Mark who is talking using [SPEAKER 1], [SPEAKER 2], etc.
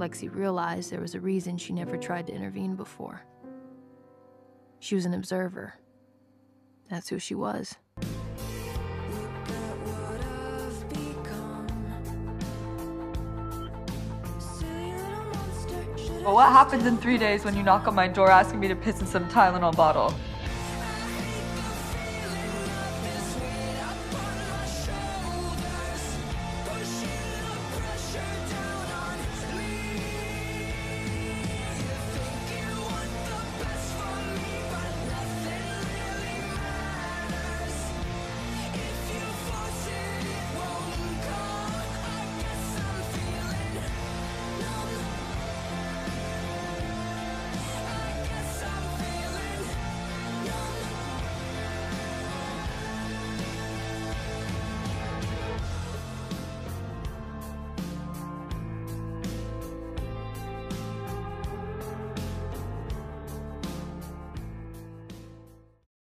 [SPEAKER 1] Lexi realized there was a reason she never tried to intervene before. She was an observer. That's who she was.
[SPEAKER 2] Well, what happens in three days when you knock on my door asking me to piss in some Tylenol bottle?